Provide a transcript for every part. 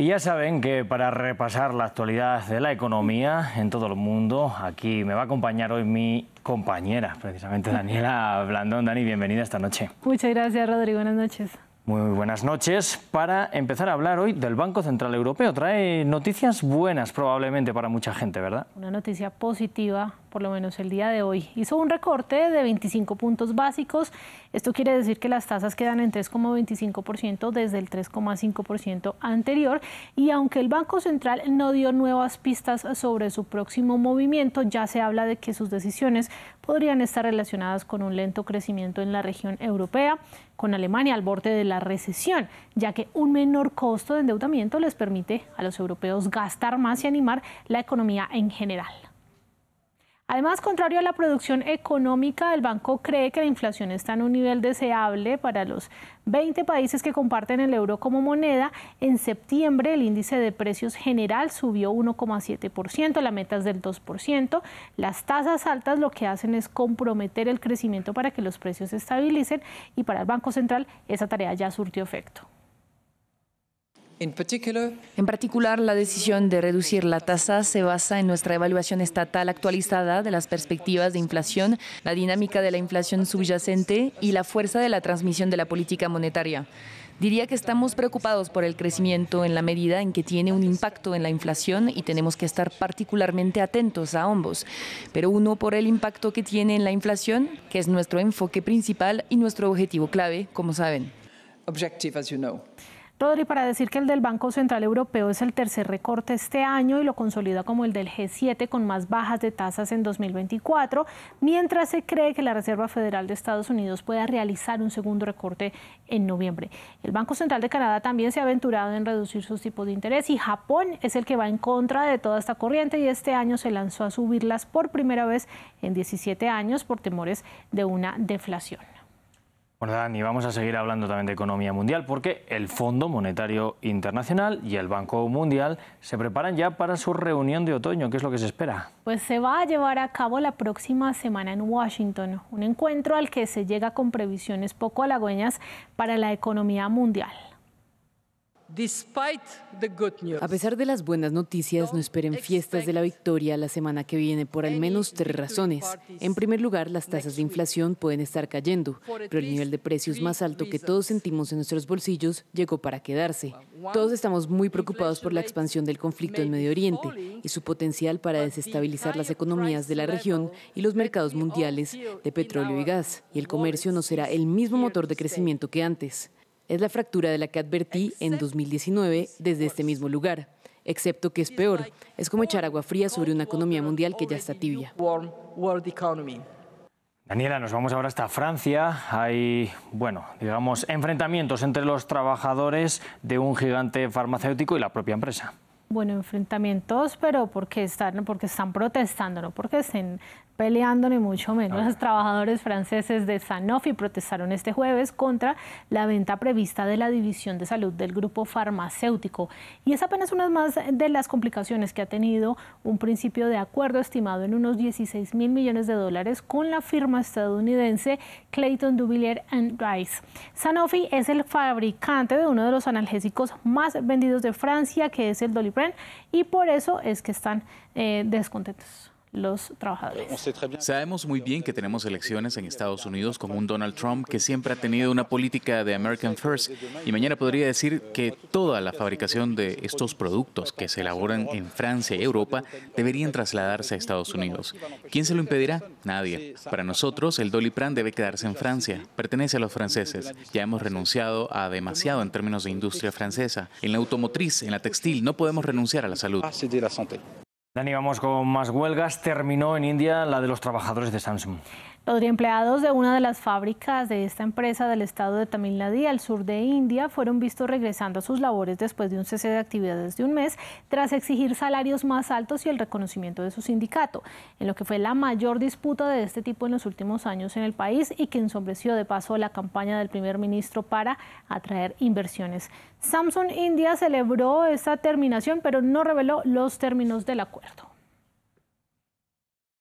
Y ya saben que para repasar la actualidad de la economía en todo el mundo, aquí me va a acompañar hoy mi compañera, precisamente Daniela Blandón. Dani, bienvenida esta noche. Muchas gracias, Rodrigo. Buenas noches. Muy buenas noches. Para empezar a hablar hoy del Banco Central Europeo, trae noticias buenas probablemente para mucha gente, ¿verdad? Una noticia positiva, por lo menos el día de hoy. Hizo un recorte de 25 puntos básicos. Esto quiere decir que las tasas quedan en 3,25% desde el 3,5% anterior. Y aunque el Banco Central no dio nuevas pistas sobre su próximo movimiento, ya se habla de que sus decisiones podrían estar relacionadas con un lento crecimiento en la región europea con Alemania al borde de la recesión, ya que un menor costo de endeudamiento les permite a los europeos gastar más y animar la economía en general. Además, contrario a la producción económica, el banco cree que la inflación está en un nivel deseable para los 20 países que comparten el euro como moneda. En septiembre, el índice de precios general subió 1,7%, la meta es del 2%. Las tasas altas lo que hacen es comprometer el crecimiento para que los precios se estabilicen y para el Banco Central esa tarea ya surtió efecto. En particular, la decisión de reducir la tasa se basa en nuestra evaluación estatal actualizada de las perspectivas de inflación, la dinámica de la inflación subyacente y la fuerza de la transmisión de la política monetaria. Diría que estamos preocupados por el crecimiento en la medida en que tiene un impacto en la inflación y tenemos que estar particularmente atentos a ambos. Pero uno por el impacto que tiene en la inflación, que es nuestro enfoque principal y nuestro objetivo clave, como saben. Rodri, para decir que el del Banco Central Europeo es el tercer recorte este año y lo consolida como el del G7 con más bajas de tasas en 2024, mientras se cree que la Reserva Federal de Estados Unidos pueda realizar un segundo recorte en noviembre. El Banco Central de Canadá también se ha aventurado en reducir sus tipos de interés y Japón es el que va en contra de toda esta corriente y este año se lanzó a subirlas por primera vez en 17 años por temores de una deflación. Bueno, Dani, vamos a seguir hablando también de economía mundial porque el Fondo Monetario Internacional y el Banco Mundial se preparan ya para su reunión de otoño. ¿Qué es lo que se espera? Pues se va a llevar a cabo la próxima semana en Washington, un encuentro al que se llega con previsiones poco halagüeñas para la economía mundial. A pesar de las buenas noticias, no esperen fiestas de la victoria la semana que viene por al menos tres razones. En primer lugar, las tasas de inflación pueden estar cayendo, pero el nivel de precios más alto que todos sentimos en nuestros bolsillos llegó para quedarse. Todos estamos muy preocupados por la expansión del conflicto en Medio Oriente y su potencial para desestabilizar las economías de la región y los mercados mundiales de petróleo y gas, y el comercio no será el mismo motor de crecimiento que antes. Es la fractura de la que advertí en 2019 desde este mismo lugar, excepto que es peor. Es como echar agua fría sobre una economía mundial que ya está tibia. Daniela, nos vamos ahora hasta Francia. Hay, bueno, digamos, enfrentamientos entre los trabajadores de un gigante farmacéutico y la propia empresa. Bueno, enfrentamientos, pero porque están, porque están protestando, no porque estén peleando ni mucho menos. Los trabajadores franceses de Sanofi protestaron este jueves contra la venta prevista de la división de salud del grupo farmacéutico. Y es apenas una más de las complicaciones que ha tenido un principio de acuerdo estimado en unos 16 mil millones de dólares con la firma estadounidense Clayton Dubilier Rice. Sanofi es el fabricante de uno de los analgésicos más vendidos de Francia, que es el Y por eso es que están eh, descontentos los trabajadores. Sabemos muy bien que tenemos elecciones en Estados Unidos con un Donald Trump que siempre ha tenido una política de American First y mañana podría decir que toda la fabricación de estos productos que se elaboran en Francia y Europa deberían trasladarse a Estados Unidos. ¿Quién se lo impedirá? Nadie. Para nosotros, el Dolipran debe quedarse en Francia. Pertenece a los franceses. Ya hemos renunciado a demasiado en términos de industria francesa. En la automotriz, en la textil, no podemos renunciar a la salud. Dani, vamos con más huelgas. Terminó en India la de los trabajadores de Samsung. Los empleados de una de las fábricas de esta empresa del estado de Tamil Nadu, al sur de India, fueron vistos regresando a sus labores después de un cese de actividades de un mes, tras exigir salarios más altos y el reconocimiento de su sindicato, en lo que fue la mayor disputa de este tipo en los últimos años en el país y que ensombreció de paso la campaña del primer ministro para atraer inversiones. Samsung India celebró esta terminación, pero no reveló los términos del acuerdo.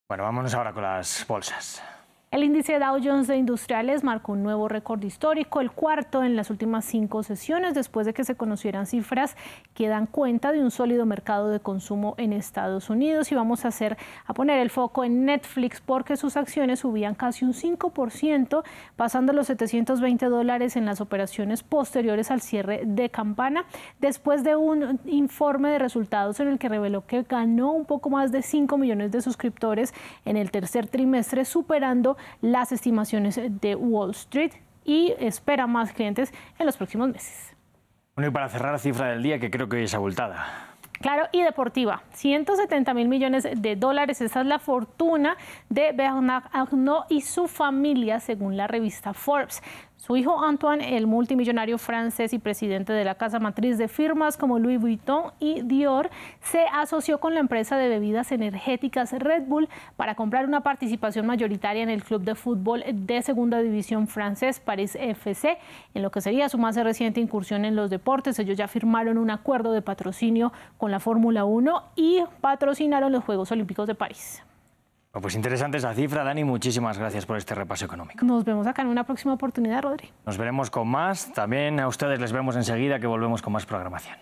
Bueno, vámonos ahora con las bolsas. El índice Dow Jones de Industriales marcó un nuevo récord histórico, el cuarto en las últimas cinco sesiones, después de que se conocieran cifras que dan cuenta de un sólido mercado de consumo en Estados Unidos. Y vamos a, hacer, a poner el foco en Netflix porque sus acciones subían casi un 5%, pasando los 720 dólares en las operaciones posteriores al cierre de campana, después de un informe de resultados en el que reveló que ganó un poco más de 5 millones de suscriptores en el tercer trimestre, superando las estimaciones de Wall Street y espera más clientes en los próximos meses. Bueno, y para cerrar la cifra del día, que creo que es abultada. Claro, y deportiva. 170 mil millones de dólares. Esa es la fortuna de Bernard Arnault y su familia, según la revista Forbes. Su hijo Antoine, el multimillonario francés y presidente de la casa matriz de firmas como Louis Vuitton y Dior, se asoció con la empresa de bebidas energéticas Red Bull para comprar una participación mayoritaria en el club de fútbol de segunda división francés Paris FC, en lo que sería su más reciente incursión en los deportes. Ellos ya firmaron un acuerdo de patrocinio con la Fórmula 1 y patrocinaron los Juegos Olímpicos de París pues interesante esa cifra, Dani. Muchísimas gracias por este repaso económico. Nos vemos acá en una próxima oportunidad, Rodri. Nos veremos con más. También a ustedes les vemos enseguida que volvemos con más programación.